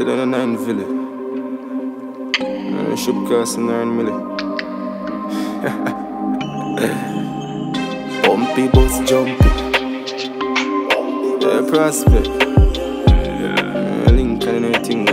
hotter than a nine villa. Uh, ship cost nine milli. Bumpy bus. Yeah, prospect. Uh, Lincoln and everything.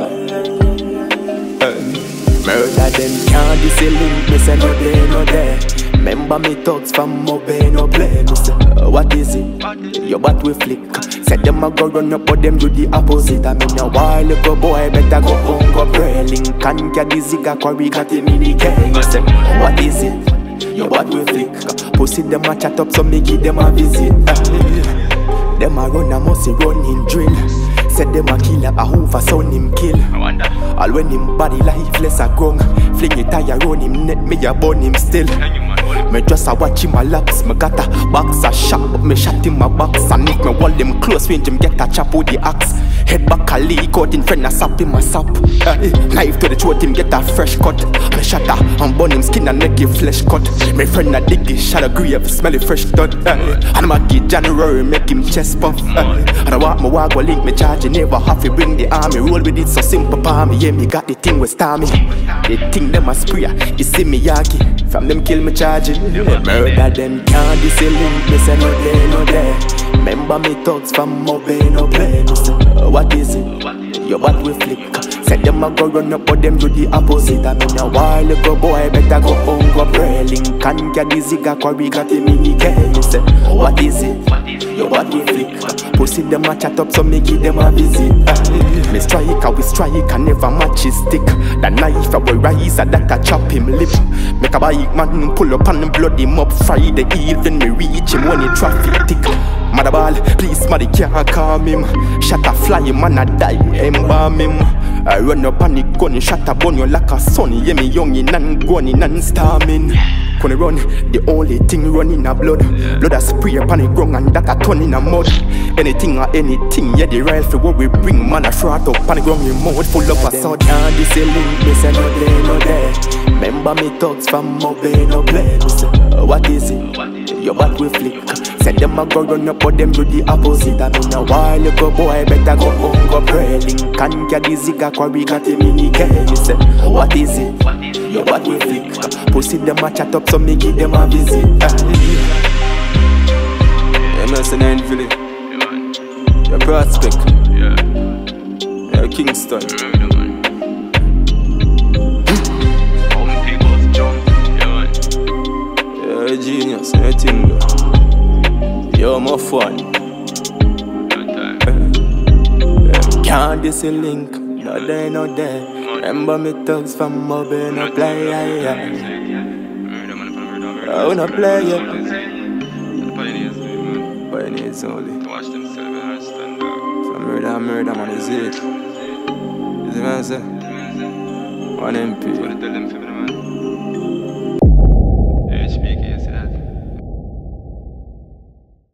Murder them can't this a link, me say no day, no day. Remember me thugs from Mobe, no play. Uh, what is it? Your bat we flick. Said them a go run up, but them do the opposite. I mean a while ago, boy, better go home, go pray. Lincoln, get the zigga, quarry, got him in the gang. Me say, what is it? Your bat we flick. Pussy them a chat up, so me give them a visit. Them a run, a must run in drill. Said them a killer, a hoover, son him kill. All when him body lifeless a grung Fling it tire on him net, me a burn him still. Me just a watch him a laps Me got a box a shot But me shot him a box. And if me wall him close range Him get a chop with the axe Head back a leak out in friend a sap him a sap. Eh, Knife to the throat him get a fresh cut. Me shatter and burn him skin and neck him flesh cut. Me friend a dig it shot a grave Smelly fresh thud. Eh. And I'ma get January make him chest puff. Eh. And I walk my walk go link me charge never have to bring the army. Roll with it so simple pa me Yeah me got the thing with stormy The thing them a spray You see me yaki. From them kill me charge it. Murder them can't this a link Me say no day no day Remember me thugs from no play what is it? Your what we flick Said them a go run up but them do the opposite. I mean a while ago boy better go home go pray. Lincoln get the zigga quarry got him in the game. Me say what is it? Your what we flick Pussy them a chat up so me give them a visit. Me strike a we strike and never match his stick. The knife a boy rise a that a chop him lip. Make a bike man pull up and blood him up. Friday evening me reach him when he traffic tick Mother ball, please somebody can't calm him. Shot a fly man a die, embalm him. I run up on the gun, shot a bun you like a son. Yeah me young in and gunning and storming When I run, the only thing running a blood. Blood a spray upon the ground and that a turn in a mud. Anything or anything, yeah the rifle what we bring Man a shot up on the ground, your mouth full of a sword Can't this a link, me say no day, no day Remember me thugs from Mobe, no play what is it? Your back we flick Said them a go run up, but them do the opposite I mean a while ago, boy, better go home, go pray Lincoln get the zigga, quarry got him in the game Me say, what is it? Your back we flick Pussy them a chat up, so me give them a visit MSN nine villa. Your prospect. Yeah, Kingston. Yeah, genius. Everything. Yo, my fun. Can't this a link? No day, no day. Remember me thugs from Mobe, oh, no play, yeah, yeah. I wanna play, yeah. Pioneers only. Watch them and stand up. From murder, murder, man, is it? Is it, man, say? One MP.